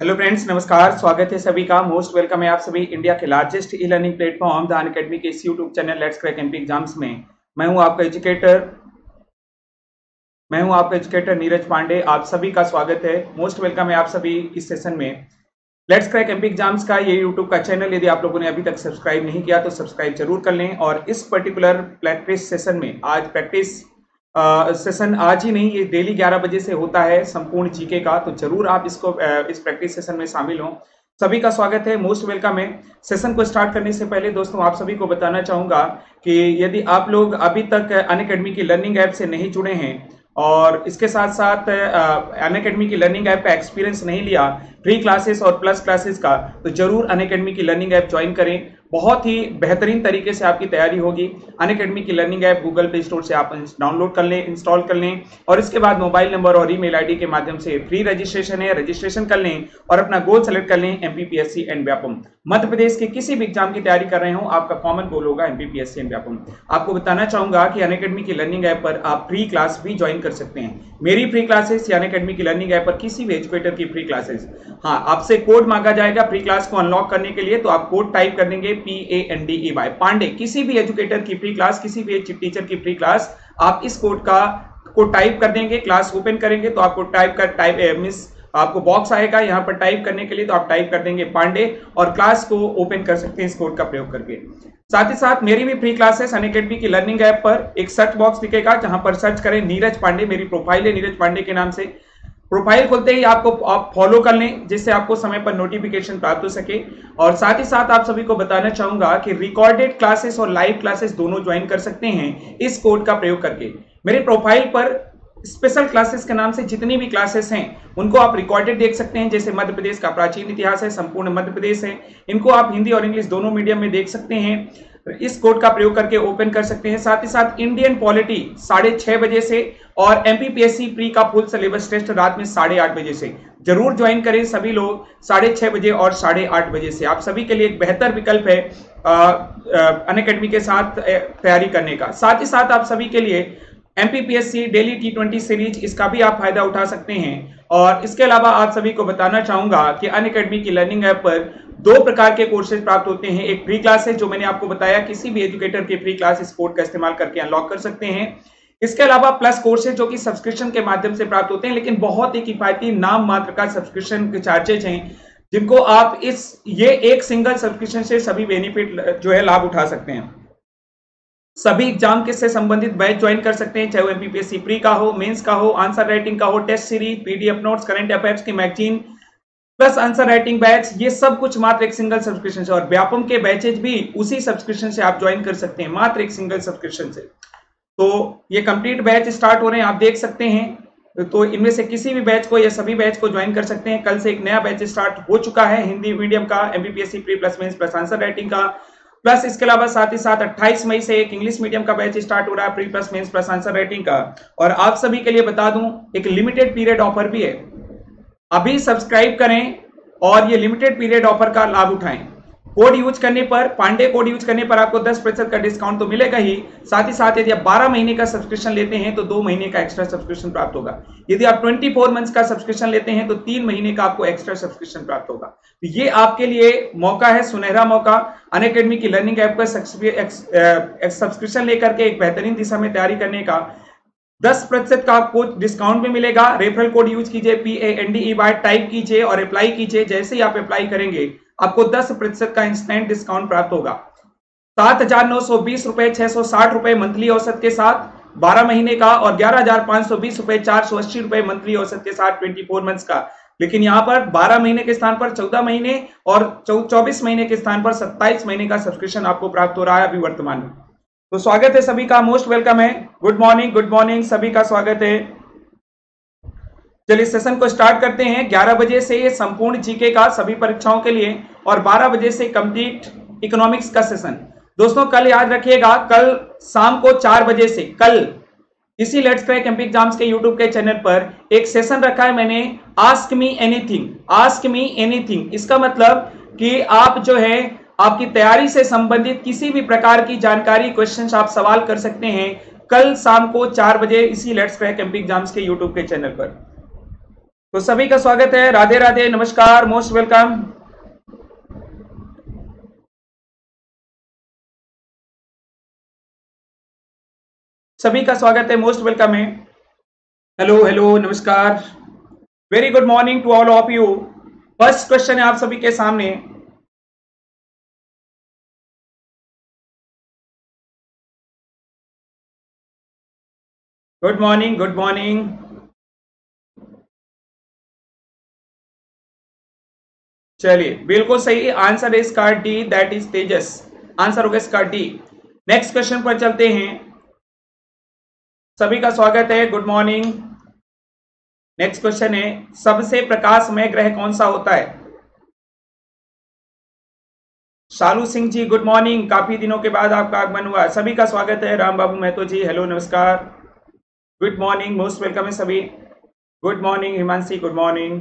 Hello friends नमस्कार, स्वागत है सभी का। मोस्ट वेलकम है आप सभी। इंडिया के largest E learning platform the academy के इस YouTube channel let's crack MP exams में। मैं हूँ आपका एजुकेटर मैं हूँ आपका एजुकेटर नीरज पांडे। आप सभी का स्वागत है। मोस्ट वेलकम है आप सभी इस सेशन में। लेट्स क्रैक एमपी एग्ज़ाम्स का ये यूट्यूब का चैनल यदि आप लोगों ने अभी तक सब्सक्राइब नहीं किया तो सब्सक्राइब ज़रूर कर लें। और इस पर्टिकुलर प्रैक्टिस सेशन में, आज प्रैक्टिस सेशन आज ही नहीं, ये डेली 11 बजे से होता है संपूर्ण जीके का तो ज़रूर आप इसको इस प्रैक्टिस सेशन में शामिल हों। सभी का स्वागत है मोस्ट वेलकम है। सेशन को स्टार्ट करने से पहले दोस्तों, आप सभी को बताना चाहूँगा कि यदि आप लोग अभी तक अन की लर्निंग ऐप से नहीं जुड़े हैं और इसके साथ साथ अन अकेडमी की लर्निंग ऐप का एक्सपीरियंस नहीं लिया प्री क्लासेस और प्लस क्लासेस का तो ज़रूर अन की लर्निंग ऐप ज्वाइन करें। बहुत ही बेहतरीन तरीके से आपकी तैयारी होगी। अन अकेडमी की learning app Google Play Store से आप डाउनलोड कर लें इंस्टॉल कर लें और इसके बाद मोबाइल नंबर और ईमेल आईडी के माध्यम से फ्री रजिस्ट्रेशन है रजिस्ट्रेशन कर लें और अपना गोल सेलेक्ट कर लें एमपीपीएससी एंड व्यापम मध्य प्रदेश के किसी भी एग्ज़ाम की तैयारी कर रहे हो, आपका कॉमन गोल होगा एमपीपीएससी एंड व्यापम आपको बताना चाहूँगा कि अन अकेडमी की लर्निंग ऐप पर आप फ्री क्लास भी ज्वाइन कर सकते हैं। मेरी फ्री क्लासेस या अन अकेडमी की लर्निंग ऐप पर किसी भी एजुकेटर की फ्री क्लासेस हाँ आपसे कोड मांगा जाएगा फ्री क्लास को अनलॉक करने के लिए तो आप कोड टाइप कर देंगे P A N D E Y Pandey, किसी भी एजुकेटर की फ्री क्लास किसी भी टीचर की फ्री क्लास आप इस कोड का को टाइप कर देंगे क्लास ओपन करेंगे तो आपको टाइप कर टाइप मिस आपको बॉक्स आएगा, यहाँ पर टाइप करने के लिए तो आप टाइप कर देंगे पांडे, और क्लास को ओपन कर सकते हैं इस कोड का प्रयोग करके। साथ ही साथ, मेरी भी फ्री क्लासेस अन अकेडमी की लर्निंग ऐप पर एक सर्च बॉक्स दिखेगा, जहाँ पर सर्च करें नीरज पांडे, मेरी प्रोफ़ाइल है नीरज पांडे के नाम से। प्रोफ़ाइल खोलते ही आपको, आप फॉलो कर लें, जिससे आपको समय पर नोटिफिकेशन प्राप्त हो सके। और साथ ही साथ आप सभी को बताना चाहूँगा कि रिकॉर्डेड क्लासेस और लाइव क्लासेस दोनों ज्वाइन कर सकते हैं इस कोड का प्रयोग करके। मेरे प्रोफ़ाइल पर स्पेशल क्लासेस के नाम से जितनी भी क्लासेस हैं, उनको आप रिकॉर्डेड देख सकते हैं। जैसे मध्य प्रदेश का प्राचीन इतिहास है, संपूर्ण मध्य प्रदेश है। इनको आप हिंदी और इंग्लिश दोनों मीडियम में देख सकते हैं। इस कोड का प्रयोग करके ओपन कर सकते हैं। साथ ही साथ इंडियन पॉलिटी साढ़े छह बजे से और एमपीपीएससी प्री का फुल सिलेबस टेस्ट रात में साढ़े आठ बजे से। ज़रूर ज्वाइन करें सभी लोग साढ़े छह बजे और साढ़े आठ बजे से। आप सभी के लिए एक बेहतर विकल्प है अन अकेडमी के साथ तैयारी करने का। साथ ही साथ आप सभी के लिए MPPSC daily T twenty series इसका भी आप फ़ायदा उठा सकते हैं। और इसके अलावा आप सभी को बताना चाहूँगा कि अन अकेडमी की लर्निंग ऐप पर दो प्रकार के कोर्सेज प्राप्त होते हैं। एक फ्री क्लास है, जो मैंने आपको बताया, किसी भी एजुकेटर के फ्री क्लास इस कोड का इस्तेमाल करके अनलॉक कर सकते हैं। इसके अलावा प्लस कोर्सेज जो कि सब्सक्रिप्शन के माध्यम से प्राप्त होते हैं, लेकिन बहुत ही किफायती, नाम मात्र का सब्सक्रिप्शन के चार्जेज हैं, जिनको आप इस, ये एक सिंगल सब्सक्रिप्शन से सभी बेनिफिट जो है, लाभ उठा सकते हैं। सभी एग्ज़ाम के से संबंधित बैच ज्वाइन कर सकते हैं? चाहे वो एमपीपीएससी प्री का हो मेंस का हो आंसर राइटिंग का हो test series PDF notes current affairs की magazine plus answer writing batch ये सब कुछ मात्र एक सिंगल सब्सक्रिप्शन से और व्यापम के बैचेज भी उसी सब्सक्रिप्शन से आप ज्वाइन कर सकते हैं, मात्र एक सिंगल सब्सक्रिप्शन से। तो ये कंप्लीट बैच स्टार्ट हो रहे हैं, आप देख सकते हैं। तो इनमें से किसी भी बैच को या सभी बैच को ज्वाइन कर सकते हैं। कल से एक नया बैच स्टार्ट हो चुका है, हिंदी मीडियम का MBPSC pre plus mains plus answer writing का। प्लस इसके अलावा साथ ही साथ 28 मई से एक इंग्लिश मीडियम का बैच स्टार्ट हो रहा है pre plus mains plus answer writing का। और आप सभी के लिए बता दूँ, एक लिमिटेड पीरियड ऑफ़र भी है। अभी सब्सक्राइब करें और ये लिमिटेड पीरियड ऑफ़र का लाभ उठाएँ। कोड यूज़ करने पर, पांडे कोड यूज़ करने पर आपको 10 प्रतिशत का डिस्काउंट तो मिलेगा ही। साथ ही साथ यदि आप 12 महीने का सब्सक्रिप्शन लेते हैं तो दो महीने का एक्स्ट्रा सब्सक्रिप्शन प्राप्त होगा। यदि आप 24 मंथ्स का सब्सक्रिप्शन लेते हैं तो तीन महीने का आपको एक्स्ट्रा सब्सक्रिप्शन प्राप्त होगा। तो ये आपके लिए मौका है, सुनहरा मौका। अन की लर्निंग ऐप का सब्सक्रिप्शन लेकर के एक बेहतरीन दिशा में तैयारी करने का दस प्रतिशत का आपको डिस्काउंट भी मिलेगा। रेफरल कोड यूज़ कीजिए P A N D E type कीजिए और अप्लाई कीजिए। जैसे ही आप अप्लाई करेंगे आपको दस प्रतिशत का इंस्टेंट डिस्काउंट प्राप्त होगा। सात हज़ार नौ सौ बीस रुपए, छह सौ साठ रुपए मंथली औसत के साथ, बारह महीने का और ग्यारह हज़ार पाँच सौ बीस रुपए, चार सौ अस्सी रुपए मंथली औसत के साथ ट्वेंटी फोर मंथ्स का। लेकिन यहाँ पर 12 महीने के स्थान पर 14 महीने और 24 महीने के स्थान पर 27 महीने का सब्सक्रिप्शन आपको प्राप्त हो रहा है अभी वर्तमान में। तो स्वागत है सभी का मोस्ट वेलकम है। गुड मॉर्निंग गुड मॉर्निंग सभी का स्वागत है। चलिए सेशन को स्टार्ट करते हैं। 11 बजे से ये संपूर्ण जीके का सभी परीक्षाओं के लिए और 12 बजे से कंप्लीट इकोनॉमिक्स का सेशन दोस्तों, कल याद रखिएगा, कल शाम को चार बजे से, कल इसी लेट्स क्रैक एमपी एग्ज़ाम्स के यूट्यूब के चैनल पर एक सेशन रखा है मैंने ask me anything ask me anything इसका मतलब कि आप जो है, आपकी तैयारी से संबंधित किसी भी प्रकार की जानकारी क्वेश्चंस आप सवाल कर सकते हैं कल शाम को चार बजे इसी लेट्स क्रैक एमपी एग्ज़ाम्स के यूट्यूब के चैनल पर। तो सभी का स्वागत है। राधे राधे, नमस्कार, मोस्ट वेलकम। सभी का स्वागत है, मोस्ट वेलकम है। हेलो हेलो, नमस्कार। Very good morning to all of you. First question है आप सभी के सामने। Good morning good morning. चलिए, बिल्कुल सही answer is card D that is Tejas. Answer होगा इसका डी नेक्स्ट क्वेश्चन पर चलते हैं। सभी का स्वागत है गुड मॉर्निंग नेक्स्ट क्वेश्चन है, सबसे प्रकाशमय ग्रह कौन सा होता है? शालू सिंह जी गुड मॉर्निंग काफ़ी दिनों के बाद आपका आगमन हुआ। सभी का स्वागत है, राम बाबू महतो जी हेलो नमस्कार। गुड मॉर्निंग मोस्ट वेलकम है सभी। Good morning Himanshi good morning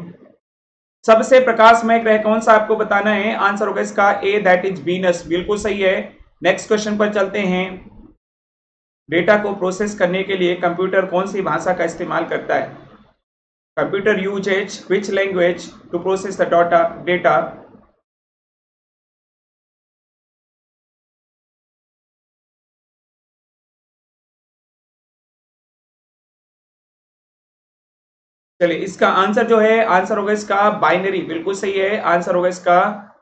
सबसे प्रकाशमय ग्रह कौन सा आपको बताना है? आंसर होगा इसका ए दैट इज़ बीनस बिल्कुल सही है। नेक्स्ट क्वेश्चन पर चलते हैं। डेटा को प्रोसेस करने के लिए कंप्यूटर कौन सी भाषा का इस्तेमाल करता है? Computer use H which language to process the data चलिए, इसका आंसर जो है आंसर होगा इसका बाइनरी बिल्कुल सही है। आंसर होगा इसका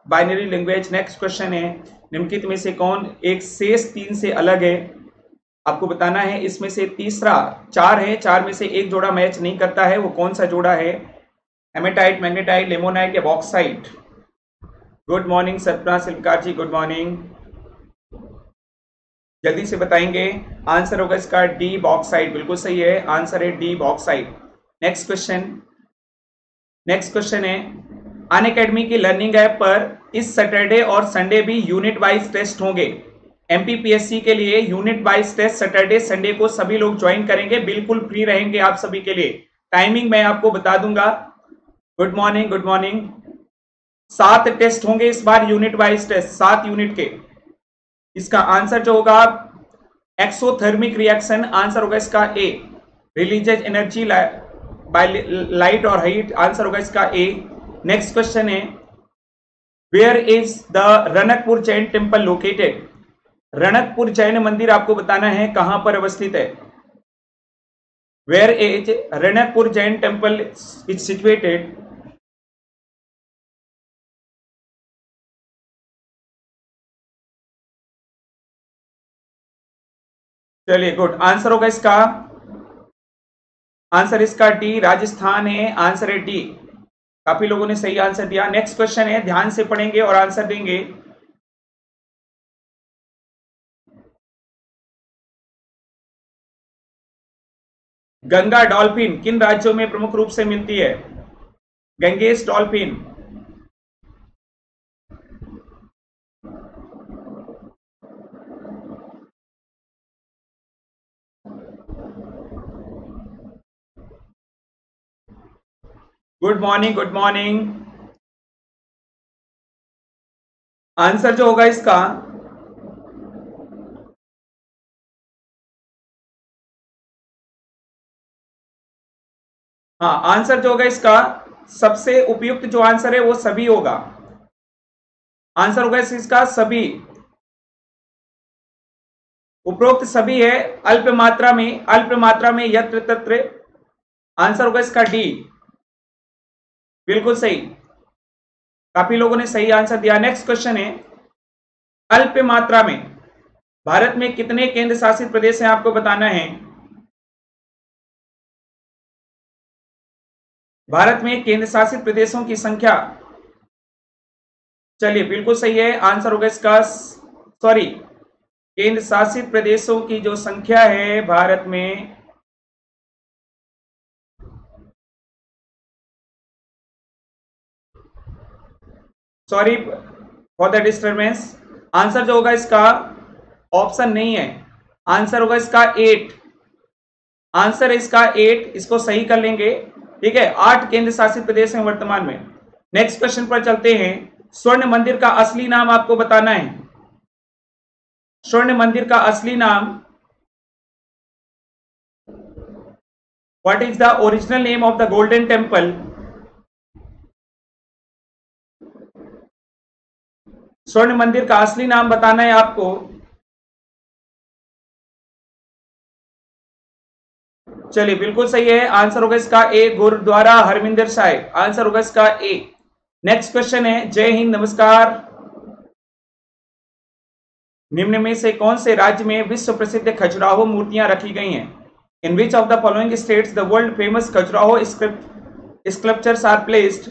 बाइनरी लैंग्वेज नेक्स्ट क्वेश्चन है, निम्नलिखित में से कौन एक शेष तीन से अलग है? आपको बताना है, इसमें से तीसरा चार है, चार में से एक जोड़ा मैच नहीं करता है, वो कौन सा जोड़ा है? हेमेटाइट मैग्नेटाइट लेमोनाइट या bauxite good morning Satna Silkar ji good morning जल्दी से बताएँगे। आंसर होगा इसका डी बॉक्साइट बिल्कुल सही है। आंसर है D bauxite next question next question है अन अकेडमी की लर्निंग ऐप पर इस सैटरडे और संडे भी यूनिट वाइज टेस्ट होंगे। एमपीपीएससी के लिए unit wise test Saturday Sunday को सभी लोग ज्वाइन करेंगे, बिल्कुल फ्री रहेंगे आप सभी के लिए। टाइमिंग मैं आपको बता दूँगा। गुड मॉर्निंग गुड मॉर्निंग सात टेस्ट होंगे इस बार यूनिट वाइज टेस्ट सात यूनिट के। इसका आंसर जो होगा एक्सोथर्मिक रिएक्शन आंसर होगा इसका A releases energy by light और हाइट आंसर होगा इसका ए नेक्स्ट क्वेश्चन है where is the Ranakpur Jain temple located Ranakpur Jain मंदिर आपको बताना है कहाँ पर अवस्थित है। Where is Ranakpur Jain temple is situated चलिए गुड आंसर होगा इसका आंसर इसका डी, राजस्थान है, आंसर है डी। काफ़ी लोगों ने सही आंसर दिया। नेक्स्ट क्वेश्चन है, ध्यान से पढ़ेंगे और आंसर देंगे। गंगा डॉल्फिन किन राज्यों में प्रमुख रूप से मिलती है? Ganges dolphin good morning good morning answer जो होगा इसका। हाँ आंसर जो होगा इसका, सबसे उपयुक्त जो आंसर है, वो सभी होगा। आंसर होगा इसका सभी। उपरोक्त सभी है अल्प मात्रा में अल्प मात्रा में यत्र तत्र। आंसर होगा इसका डी बिल्कुल सही। काफ़ी लोगों ने सही आंसर दिया। नेक्स्ट क्वेश्चन है अल्प मात्रा में, भारत में कितने केंद्र शासित प्रदेश हैं आपको बताना है? भारत में केंद्र शासित प्रदेशों की संख्या, चलिए बिल्कुल सही है, आंसर होगा इसका सॉरी केंद्र शासित प्रदेशों की जो संख्या है भारत में sorry for the disturbance answer जो होगा इसका ऑप्शन नहीं है. आंसर होगा इसका एट आंसर इसका एट इसको सही कर लेंगे. ठीक है? आठ केंद्र शासित प्रदेश हैं वर्तमान में. नेक्स्ट क्वेश्चन पर चलते हैं. स्वर्ण मंदिर का असली नाम आपको बताना है. स्वर्ण मंदिर का असली नाम what is the original name of the golden temple स्वर्ण मंदिर का असली नाम बताना है आपको। चलिए, बिल्कुल सही है। आंसर होगा इसका ए, गुरुद्वारा हरमिंदर साहिब। आंसर होगा इसका ए। नेक्स्ट क्वेश्चन है। जय हिंद, नमस्कार। निम्न में से कौन से राज्य में विश्व प्रसिद्ध खजुराहो मूर्तियाँ रखी गई हैं? In which of the following states the world famous Khajuraho scriptures are placed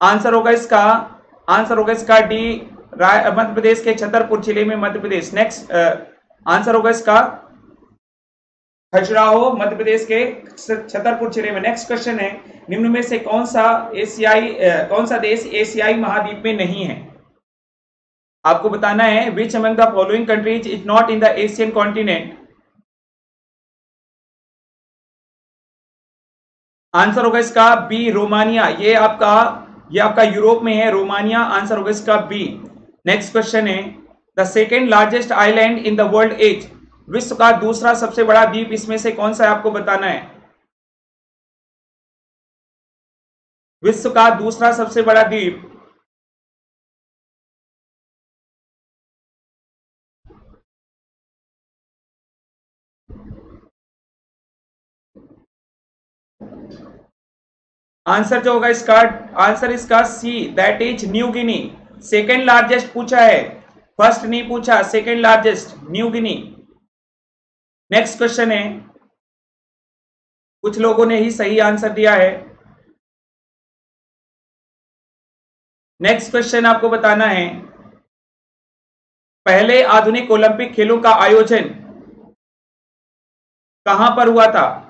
answer होगा इसका, आंसर होगा इसका डी मध्य प्रदेश के छतरपुर ज़िले में मध्य प्रदेश। नेक्स्ट आंसर होगा इसका खजुराहो, मध्य प्रदेश के छतरपुर ज़िले में। नेक्स्ट क्वेश्चन है, निम्न में से कौन सा एशियाई कौन सा देश एशियाई महाद्वीप में नहीं है? आपको बताना है which among the following countries is not in the Asian continent answer होगा इसका बी, रोमानिया। ये आपका ये आपका यूरोप में है, रोमानिया, आंसर होगा इसका बी नेक्स्ट क्वेश्चन है the second largest island in the world as विश्व का दूसरा सबसे बड़ा द्वीप इसमें से कौन सा है आपको बताना है? विश्व का दूसरा सबसे बड़ा द्वीप आंसर जो होगा इसका, आंसर इसका C that is New Guinea second largest पूछा है। फ़र्स्ट नहीं पूछा second largest New Guinea next question है। कुछ लोगों ने ही सही आंसर दिया है। नेक्स्ट क्वेश्चन आपको बताना है। पहले आधुनिक ओलंपिक खेलों का आयोजन कहाँ पर हुआ था?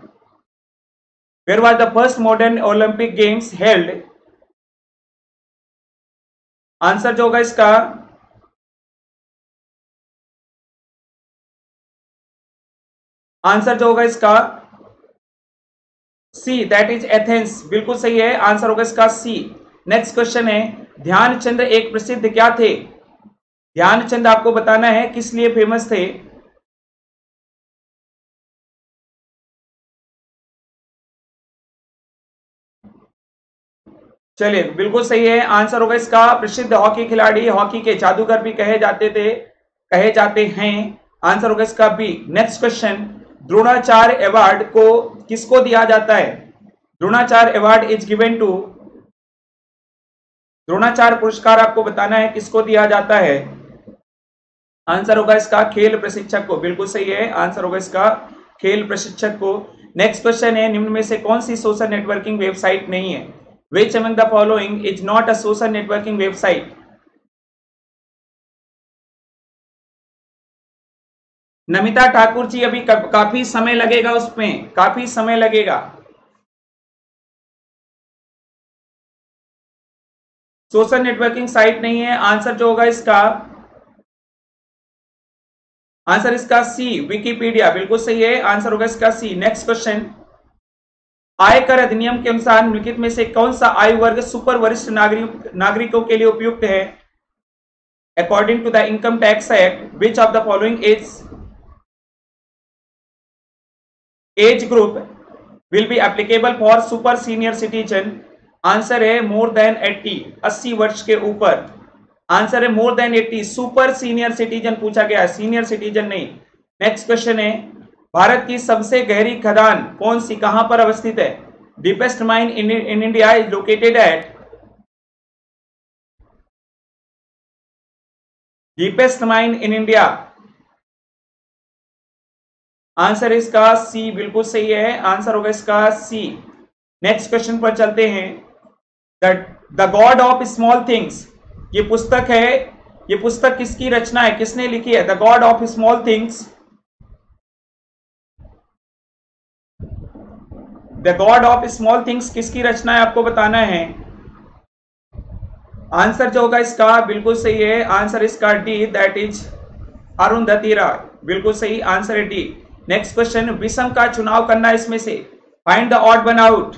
Where was the first modern Olympic Games held? Answer जो होगा इसका। आंसर जो होगा इसका। सी दैट इज़ एथेंस बिल्कुल सही है। आंसर होगा इसका सी नेक्स्ट क्वेश्चन है। ध्यानचंद एक प्रसिद्ध क्या थे? ध्यानचंद आपको बताना है किस लिए फ़ेमस थे? चलिए, बिल्कुल सही है। आंसर होगा इसका, प्रसिद्ध हॉकी खिलाड़ी, हॉकी के जादूगर भी कहे जाते थे, कहे जाते हैं। आंसर होगा इसका B next question Dronacharya award को किसको दिया जाता है? Dronacharya award is given to Dronacharya पुरस्कार आपको बताना है किसको दिया जाता है। आंसर होगा इसका खेल प्रशिक्षक को, बिल्कुल सही है। आंसर होगा इसका खेल प्रशिक्षक को। नेक्स्ट क्वेश्चन है, निम्न में से कौन सी सोशल नेटवर्किंग वेबसाइट नहीं है? Which among the following is not a social networking website? Namita Thakur ji अभी का, काफ़ी समय लगेगा उसमें। काफ़ी समय लगेगा। सोशल नेटवर्किंग साइट नहीं है। आंसर जो होगा इसका आंसर इसका सी विकीपीडिया। बिल्कुल सही है। आंसर होगा इसका सी। Next question. आयकर अधिनियम के अनुसार निम्नलिखित में से कौन सा आयु वर्ग सुपर वरिष्ठ नागरिक, नागरिकों के लिए उपयुक्त है? According to the income tax act which of the following age age group will be applicable for super senior citizen answer है मोर देन 80 अस्सी वर्ष के ऊपर। आंसर है more than 80 super senior citizen पूछा गया सीनियर सिटीजन नहीं। Next question है भारत की सबसे गहरी खदान कौन सी, कहाँ पर अवस्थित है? Deepest mine in India is located at deepest mine in India. Answer इसका सी बिल्कुल सही है। आंसर होगा इसका सी नेक्स्ट क्वेश्चन पर चलते हैं। The god of small things ये पुस्तक है। ये पुस्तक किसकी रचना है? किसने लिखी है? The god of small things the god of small things किसकी रचना है आपको बताना है? आंसर जो होगा इसका बिल्कुल सही है। आंसर इसका D that is Arundhati Roy बिल्कुल सही आंसर है डी नेक्स्ट क्वेश्चन विषम का चुनाव करना इसमें से। Find the odd one out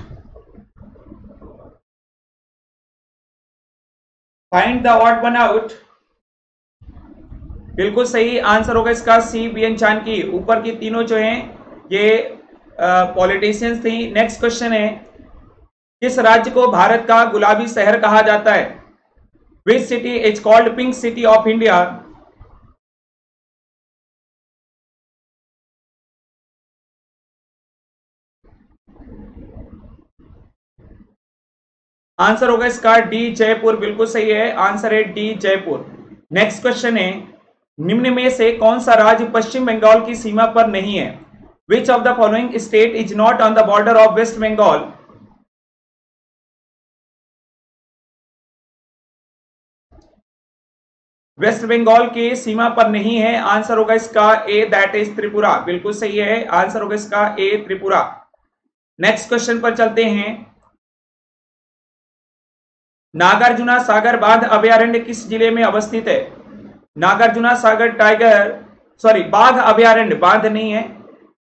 find the odd one out बिल्कुल सही आंसर होगा इसका सी बी एन चाँद की ऊपर की तीनों जो हैं, ये पॉलिटिशियंस थी नेक्स्ट क्वेश्चन है, किस राज्य को भारत का गुलाबी शहर कहा जाता है? Which city is called pink city of India answer होगा इसका डी जयपुर, बिल्कुल सही है। आंसर है डी जयपुर। नेक्स्ट क्वेश्चन है, निम्न में से कौन सा राज्य पश्चिम बंगाल की सीमा पर नहीं है? Which of the following state is not on the border of West Bengal West Bengal के सीमा पर नहीं है आंसर होगा इसका ए दैट इज़ त्रिपुरा। बिल्कुल सही है आंसर होगा इसका ए त्रिपुरा। नेक्स्ट क्वेश्चन पर चलते हैं। नागार्जुना सागर बाघ अभयारण्य किस ज़िले में अवस्थित है? नागार्जुना सागर टाइगर सॉरी बाघ अभयारण्य बाघ नहीं है।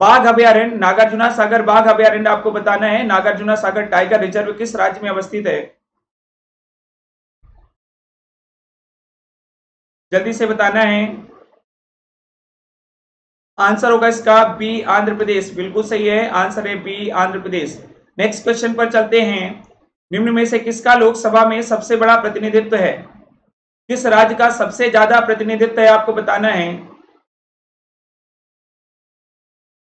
बाघ अभ्यारण्य, नागार्जुना सागर बाघ अभ्यारण्य आपको बताना है। नागार्जुना सागर टाइगर रिज़र्व किस राज्य में अवस्थित है? जल्दी से बताना है। आंसर होगा इसका बी, आंध्र प्रदेश। बिल्कुल सही है। आंसर है B, Andhra Pradesh. Next question पर चलते हैं। निम्न में से किसका लोकसभा में सबसे बड़ा प्रतिनिधित्व है? किस राज्य का सबसे ज़्यादा प्रतिनिधित्व है आपको बताना है।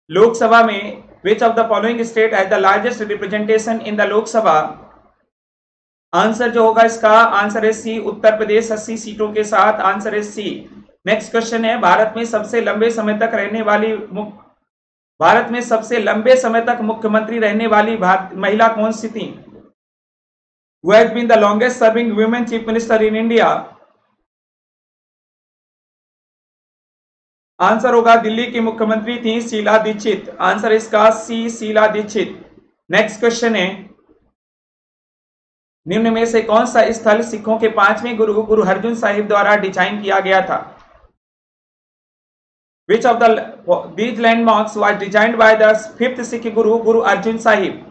लोकसभा में which of the following state as the largest representation in the Lok Sabha answer जो होगा इसका आंसर है सी उत्तर प्रदेश, अस्सी सीटों के साथ आंसर है सी नेक्स्ट क्वेश्चन है, भारत में सबसे लंबे समय तक रहने वाली भारत में सबसे लंबे समय तक मुख्यमंत्री रहने वाली महिला कौन सी थी? Who has been the longest serving women chief minister in India? Answer होगा दिल्ली की मुख्यमंत्री थी शीला दीक्षित। आंसर इसका C, Sheila Dikshit. Next question है। निम्न में से कौन सा स्थल सिखों के पाँचवें गुरु गुरु अर्जुन साहिब द्वारा डिज़ाइन किया गया था? Which of the these landmarks was designed by the fifth Sikh guru Guru Arjun Sahib?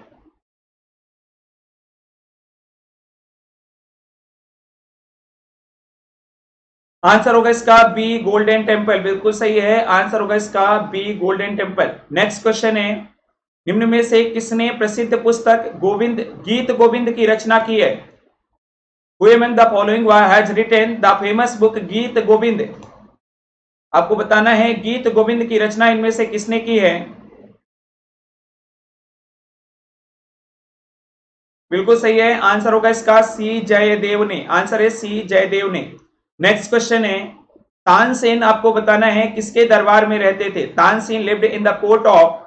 Answer होगा इसका बी गोल्डन टेंपल बिल्कुल सही है। आंसर होगा इसका B golden temple next question है, निम्न में से किसने प्रसिद्ध पुस्तक गोविंद, गीत गोविंद की रचना की है? Following has written the famous book Geet Govind. आपको बताना है, गीत गोविंद की रचना इनमें से किसने की है? बिल्कुल सही है, आंसर होगा इसका सी जयदेव ने। आंसर है सी जयदेव ने। नेक्स्ट क्वेश्चन है तानसेन आपको बताना है किसके दरबार में रहते थे? Tansen lived in the court of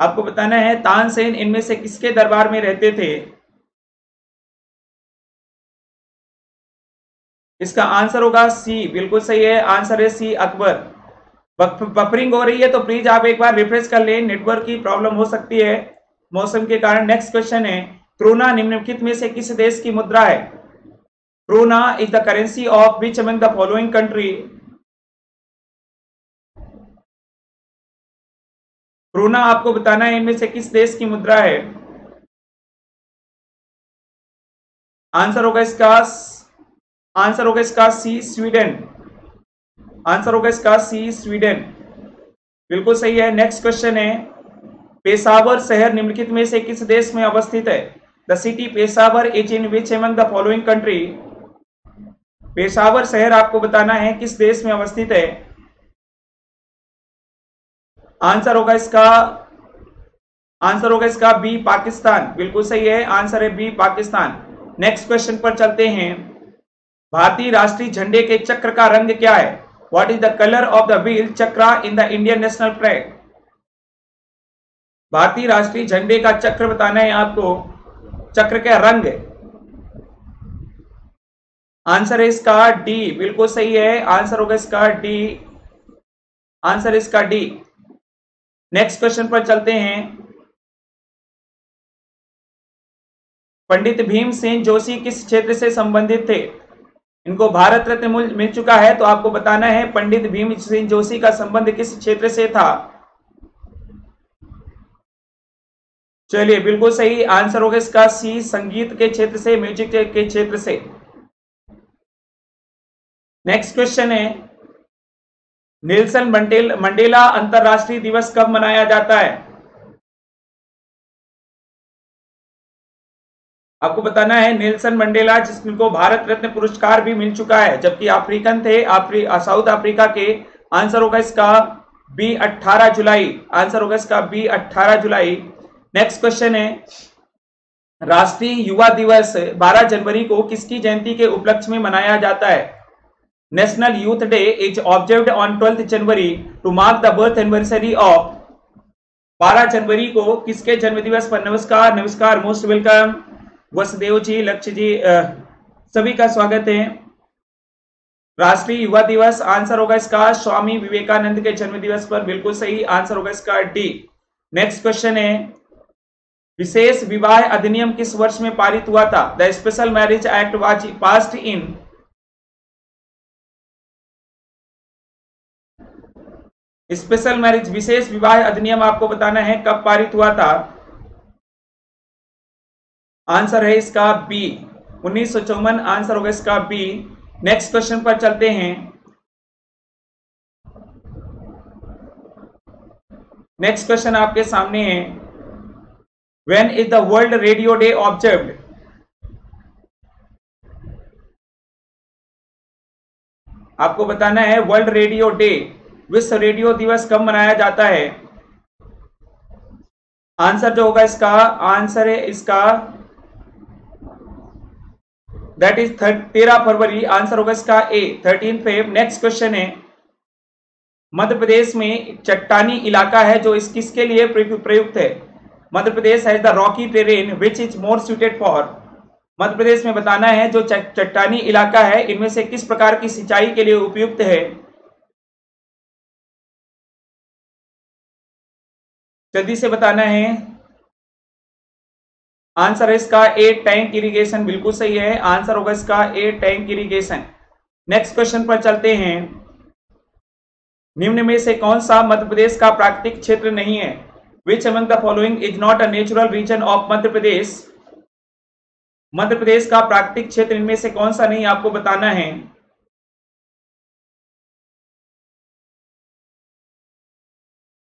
आपको बताना है तानसेन इनमें से किसके दरबार में रहते थे? इसका आंसर होगा सी बिल्कुल सही है आंसर है सी अकबर। बफरिंग हो रही है तो प्लीज़ आप एक बार रिफ्रेश कर लें नेटवर्क की प्रॉब्लम हो सकती है। मौसम के कारण नेक्स्ट क्वेश्चन है क्रोना निम्नलिखित में से किस देश की मुद्रा है? Krona is the currency of which among the following country? Krona आपको बताना है इनमें से किस देश की मुद्रा है? आंसर होगा इसका आंसर होगा इसका सी, स्वीडन। आंसर होगा इसका सी, स्वीडन। बिल्कुल सही है। नेक्स्ट क्वेश्चन है, पेशावर शहर निम्नलिखित में से किस देश में अवस्थित है? The city Peshawar is in which among the following country Peshawar शहर आपको बताना है किस देश में अवस्थित है। आंसर होगा इसका, आंसर होगा इसका बी पाकिस्तान। बिल्कुल सही है, आंसर है बी पाकिस्तान। नेक्स्ट क्वेश्चन पर चलते हैं। भारतीय राष्ट्रीय झंडे के चक्र का रंग क्या है? What is the colour of the wheel chakra in the Indian national flag भारतीय राष्ट्रीय झंडे का चक्र बताना है आपको। चक्र का रंग आंसर है इसका डी बिल्कुल सही है। आंसर होगा इसका डी आंसर इसका डी नेक्स्ट क्वेश्चन पर चलते हैं। पंडित भीमसेन जोशी किस क्षेत्र से संबंधित थे? इनको भारत रत्न मिल चुका है तो आपको बताना है, पंडित भीमसेन जोशी का संबंध किस क्षेत्र से था? चलिए, बिल्कुल सही। आंसर होगा इसका सी संगीत के क्षेत्र से म्यूज़िक के क्षेत्र से। नेक्स्ट क्वेश्चन है नेल्सन मंडेल अंतरराष्ट्रीय दिवस कब मनाया जाता है? आपको बताना है नेल्सन मंडेला जिसको भारत रत्न पुरस्कार भी मिल चुका है जबकि अफ्रीकन थे आफ्री, साउथ अफ्रीका के आंसर होगा इसका बी 18 जुलाई आंसर होगा इसका बी 18 जुलाई। नेक्स्ट क्वेश्चन है राष्ट्रीय युवा दिवस 12 जनवरी को किसकी जयंती के उपलक्ष्य में मनाया जाता है? National youth day is observe on twelfth January to mark the birth anniversary of 12 जनवरी को किसके जन्म दिवस पर? नमस्कार नमस्कार मोस्ट वेलकम वसुदेव जी, लक्ष्य जी सभी का स्वागत है। राष्ट्रीय युवा दिवस, आंसर होगा इसका स्वामी विवेकानंद के जन्म दिवस पर। बिल्कुल सही, आंसर होगा इसका डी। नेक्स्ट क्वेश्चन है, विशेष विवाह अधिनियम किस वर्ष में पारित हुआ था? The special marriage act was passed in special marriage, विशेष विवाह अधिनियम आपको बताना है, कब पारित हुआ था? आंसर है इसका बी उन्नीस सौ चौवन आंसर होगा इसका बी नेक्स्ट क्वेश्चन पर चलते हैं। नेक्स्ट क्वेश्चन आपके सामने है। When is the world radio day observe आपको बताना है वर्ल्ड रेडियो डे विश्व रेडियो दिवस कब मनाया जाता है? आंसर जो होगा इसका, आंसर है इसका दैट इज़ तेरह फरवरी, आंसर होगा इसका A thirteen Feb next question है। मध्य प्रदेश में चट्टानी इलाका है जो इस किसके लिए प्रयुक्त है? मध्य प्रदेश है rocky terrain which is more suited for Madhya Pradesh में बताना है जो चट्टानी इलाका है, इनमें से किस प्रकार की सिंचाई के लिए उपयुक्त है? जल्दी से बताना है। आंसर है इसका ए टैंक इरिगेशन बिल्कुल सही है। आंसर होगा इसका A tank irrigation next question पर चलते हैं। निम्न में से कौन सा मध्य प्रदेश का प्राकृतिक क्षेत्र नहीं है? Which among the following is not a natural region of Madhya Pradesh? Madhya Pradesh का प्राकृतिक क्षेत्र इनमें से कौन सा नहीं, आपको बताना है।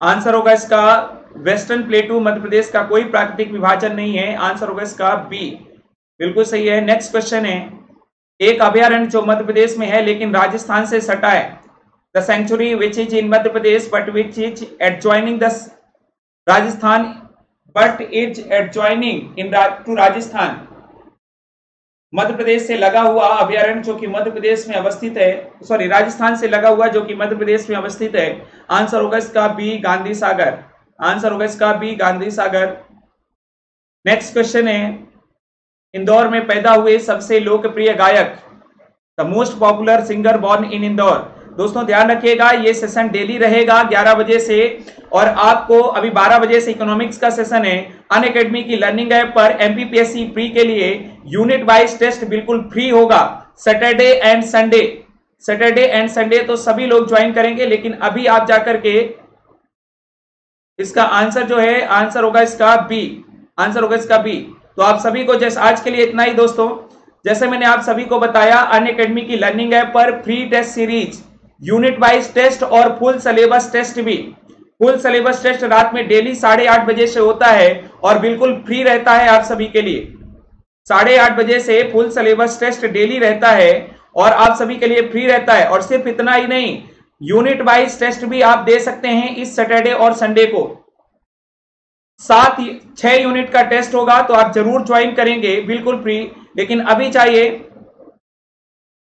आंसर होगा इसका वेस्टर्न प्लेटू मध्य प्रदेश का कोई प्राकृतिक विभाजन नहीं है। आंसर होगा इसका बी। बिल्कुल सही है। नेक्स्ट क्वेश्चन है। एक अभ्यारण्य जो मध्य प्रदेश में है, लेकिन राजस्थान से सटा है। The sanctuary which is in Madhya Pradesh but which is at joining the Rajasthan but is at joining into Rajasthan. Madhya Pradesh से लगा हुआ अभ्यारण्य जो कि मध्य प्रदेश में अवस्थित है सॉरी राजस्थान से लगा हुआ जो कि मध्य प्रदेश में अवस्थित है। आंसर होगा इसका बी, गांधी सागर। आंसर होगा इसका B, Gandhi Sagar. Next question है, इंदौर में पैदा हुए सबसे लोकप्रिय गायक the most popular singer born in Indore. दोस्तों, ध्यान रखिएगा, ये सेशन डेली रहेगा 11 बजे से, और आपको अभी 12 बजे से इकोनॉमिक्स का सेशन है। अन अकेडमी की लर्निंग ऐप पर एमपीपीएससी प्री के लिए यूनिट वाइज टेस्ट बिल्कुल फ्री होगा। Saturday and Sunday Saturday and Sunday तो सभी लोग ज्वाइन करेंगे, लेकिन अभी आप जाकर के इसका आंसर जो है, आंसर होगा इसका बी आंसर होगा इसका बी तो आप सभी को जैसे आज के लिए इतना ही दोस्तों। जैसे मैंने आप सभी को बताया अन अकेडमी की लर्निंग ऐप पर free test series unit wise test और फुल सिलेबस टेस्ट भी। फुल सिलेबस टेस्ट रात में डेली साढ़े आठ बजे से होता है और बिल्कुल फ्री रहता है आप सभी के लिए। साढ़े आठ बजे से फुल सिलेबस टेस्ट डेली रहता है और आप सभी के लिए फ्री रहता है। और सिर्फ़ इतना ही नहीं यूनिट वाइज टेस्ट भी आप दे सकते हैं इस सैटरडे और संडे को। सात छह यूनिट का टेस्ट होगा तो आप ज़रूर ज्वाइन करेंगे बिल्कुल फ्री। लेकिन अभी चाहिए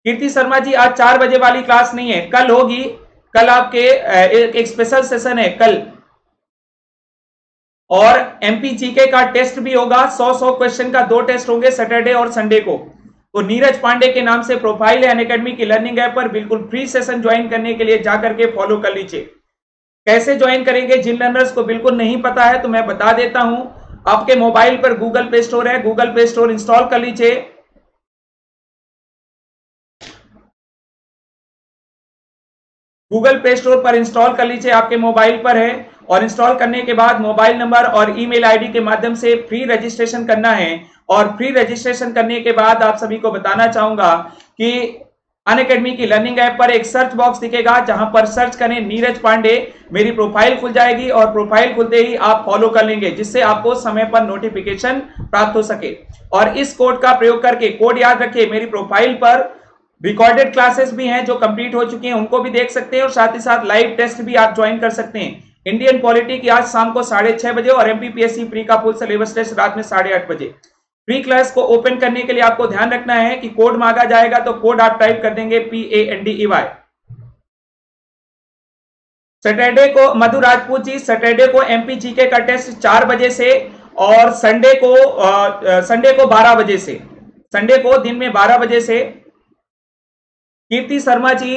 कीर्ति शर्मा जी आज चार बजे वाली क्लास नहीं है कल होगी कल आपके एक, एक स्पेशल सेशन है कल। और एमपीजीके का टेस्ट भी होगा 100-100 क्वेश्चन का दो टेस्ट होंगे सैटरडे और संडे को। तो नीरज पांडे के नाम से प्रोफ़ाइल है अकेडमी की लर्निंग ऐप पर बिल्कुल फ्री सेशन ज्वाइन करने के लिए जाकर के फॉलो कर लीजिए। कैसे ज्वाइन करेंगे, जिन लर्नर्स को बिल्कुल नहीं पता है तो मैं बता देता हूँ। आपके मोबाइल पर गूगल प्ले स्टोर है गूगल प्ले स्टोर इंस्टॉल कर लीजिए। गूगल प्ले स्टोर पर इंस्टॉल कर लीजिए, आपके मोबाइल पर है। और इंस्टॉल करने के बाद मोबाइल नंबर और ईमेल आईडी के माध्यम से फ्री रजिस्ट्रेशन करना है। और फ्री रजिस्ट्रेशन करने के बाद आप सभी को बताना चाहूँगा कि अन अकेडमी की लर्निंग ऐप पर एक सर्च बॉक्स दिखेगा, जहाँ पर सर्च करें नीरज पांडे। मेरी प्रोफ़ाइल खुल जाएगी और प्रोफ़ाइल खुलते ही आप फॉलो कर लेंगे, जिससे आपको समय पर नोटिफिकेशन प्राप्त हो सके। और इस कोड का प्रयोग करके कोड याद रखिए, मेरी प्रोफ़ाइल पर रिकॉर्डेड क्लासेस भी हैं जो कंप्लीट हो चुकी हैं, उनको भी देख सकते हैं और साथ ही साथ लाइव टेस्ट भी आप ज्वाइन कर सकते हैं। इंडियन पॉलिटी की आज शाम को साढ़े छह बजे और एमपीपीएससी प्री का फुल सिलेबस टेस्ट रात में साढ़े आठ बजे। प्री क्लास को ओपन करने के लिए आपको ध्यान रखना है कि कोड मांगा जाएगा तो कोड आप टाइप कर देंगे P A N D E Y Saturday को मधु राजपूत जी सैटरडे को एमपी जीके का टेस्ट चार बजे से और संडे को संडे को बारह बजे से। संडे को दिन में बारह बजे से। कीर्ति शर्मा जी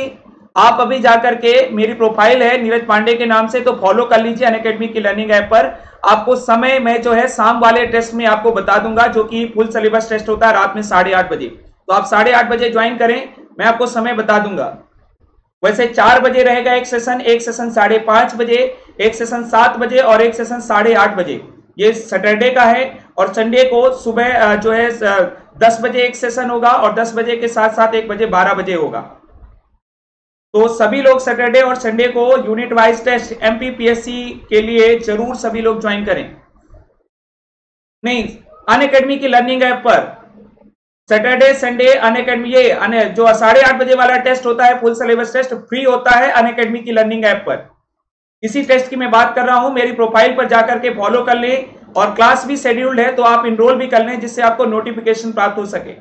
आप अभी जाकर के मेरी प्रोफ़ाइल है, नीरज पांडे के नाम से तो फॉलो कर लीजिए अन अकेडमी की लर्निंग ऐप पर। आपको समय, मैं जो है शाम वाले टेस्ट में आपको बता दूँगा, जो कि फुल सिलेबस टेस्ट होता है रात में साढ़े आठ बजे। तो आप साढ़े आठ बजे ज्वाइन करें, मैं आपको समय बता दूँगा। वैसे चार बजे रहेगा एक सेशन एक सेशन साढ़े पाँच बजे, एक सेशन सात बजे और एक सेशन साढ़े आठ बजे। ये सैटरडे का है और संडे को सुबह जो है दस बजे एक सेशन होगा और दस बजे के साथ साथ एक बजे बारह बजे होगा। तो सभी लोग सैटरडे और संडे को यूनिट वाइज टेस्ट एमपीपीएससी के लिए ज़रूर सभी लोग ज्वाइन करें। नहीं अन अकेडमी की लर्निंग ऐप पर। सैटरडे संडे अन अकेडमी ये जो साढ़े आठ बजे वाला टेस्ट होता है फुल सिलेबस टेस्ट फ्री होता है अन अकेडमी की लर्निंग ऐप पर। इसी टेस्ट की मैं बात कर रहा हूँ, मेरी प्रोफ़ाइल पर जाकर के फॉलो कर लें और क्लास भी शेड्यूल्ड है तो आप इनरोल भी कर लें, जिससे आपको नोटिफिकेशन प्राप्त हो सके।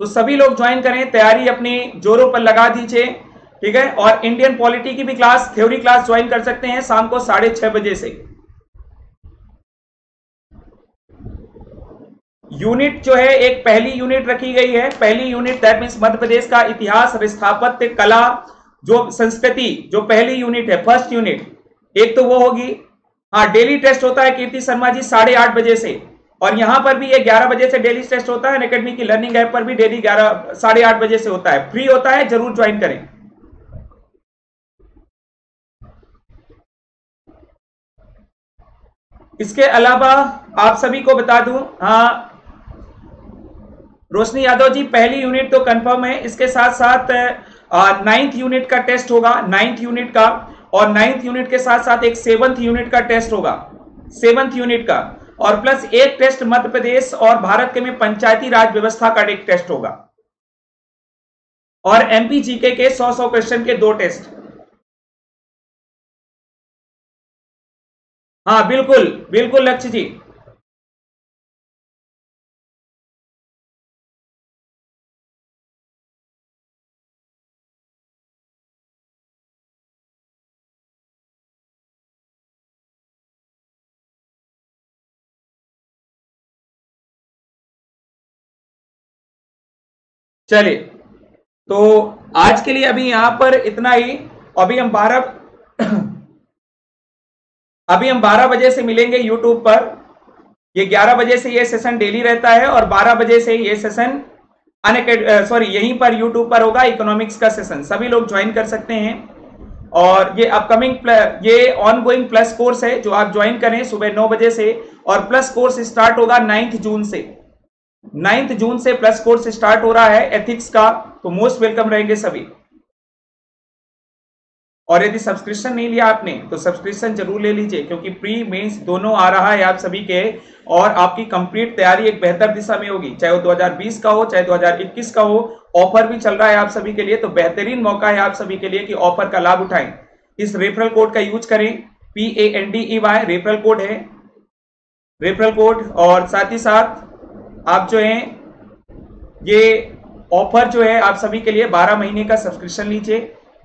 तो सभी लोग ज्वाइन करें, तैयारी अपनी जोरों पर लगा दीजिए, ठीक है? और इंडियन पॉलिटी की भी क्लास थ्योरी क्लास ज्वाइन कर सकते हैं शाम को साढ़े छह बजे से। यूनिट जो है, एक पहली यूनिट रखी गई है। पहली unit that mean Madhya Pradesh का इतिहास, स्थापत्य, कला, जो संस्कृति, जो पहली यूनिट है फ़र्स्ट यूनिट एक तो वो होगी। हाँ डेली टेस्ट होता है, कीर्ति शर्मा जी, साढ़े आठ बजे से। और यहाँ पर भी ये ग्यारह बजे से डेली टेस्ट होता है अकेडमी की लर्निंग ऐप पर भी डेली ग्यारह, साढ़े आठ बजे से होता है। फ्री होता है, ज़रूर ज्वाइन करें। इसके अलावा आप सभी को बता दूँ हाँ रोशनी यादव जी, पहली यूनिट तो कंफर्म है। इसके साथ साथ नाइन्थ यूनिट का टेस्ट होगा नाइन्थ यूनिट का, और नाइन्थ यूनिट के साथ साथ एक सेवंथ यूनिट का टेस्ट होगा। सेवंथ यूनिट का। और प्लस एक टेस्ट मध्य प्रदेश और भारत के में पंचायती राज व्यवस्था का एक टेस्ट होगा। और एमपी जीके के 100 100 क्वेश्चन के दो टेस्ट। हाँ बिल्कुल बिल्कुल लक्ष्य जी। चलिए तो आज के लिए अभी यहाँ पर इतना ही। अभी हम बारह अभी हम बारह बजे से मिलेंगे यूट्यूब पर। ये ग्यारह बजे से ये सेशन डेली रहता है और बारह बजे से ये सेशन अनकेड सॉरी यहीं पर यूट्यूब पर होगा इकोनॉमिक्स का सेशन सभी लोग ज्वाइन कर सकते हैं। और ये अपकमिंग ये ऑन गोइंग प्लस कोर्स है, जो आप ज्वाइन करें सुबह नौ बजे से। और प्लस कोर्स स्टार्ट होगा नाइन्थ जून से। नाइन्थ जून से प्लस कोर्स स्टार्ट हो रहा है एथिक्स का तो मोस्ट वेलकम रहेंगे सभी। और यदि सब्सक्रिप्शन नहीं लिया आपने तो सब्सक्रिप्शन ज़रूर ले लीजिए, क्योंकि प्री मेंस दोनों आ रहा है आप सभी के, और आपकी कंप्लीट तैयारी एक बेहतर दिशा में होगी। चाहे वो 2020 का हो, चाहे 2021 का हो ऑफ़र भी चल रहा है आप सभी के लिए तो बेहतरीन मौका है आप सभी के लिए कि ऑफ़र का लाभ उठाएँ। इस रेफरल कोड का यूज़ करें P A N D E Y referral code है। रेफरल कोड और साथ ही साथ आप जो है, ये ऑफ़र जो है, आप सभी के लिए 12 महीने का सब्सक्रिप्शन लीजिए,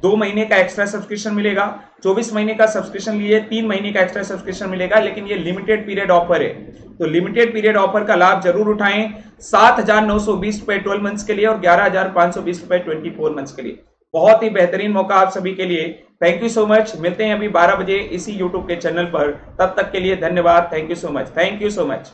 दो महीने का एक्स्ट्रा सब्सक्रिप्शन मिलेगा 24 महीने का सब्सक्रिप्शन लीजिए, तीन महीने का एक्स्ट्रा सब्सक्रिप्शन मिलेगा, लेकिन ये लिमिटेड पीरियड ऑफ़र है। तो लिमिटेड पीरियड ऑफ़र का लाभ ज़रूर उठाएँ सात हज़ार नौ सौ बीस रुपए ट्वेल्व मंथ्स के लिए और ग्यारह हज़ार पाँच सौ बीस रुपए ट्वेंटी फोर मंथ्स के लिए। बहुत ही बेहतरीन मौका आप सभी के लिए। थैंक यू सो मच मिलते हैं अभी बारह बजे इसी यूट्यूब के चैनल पर। तब तक के लिए धन्यवाद। Thank you so much thank you so much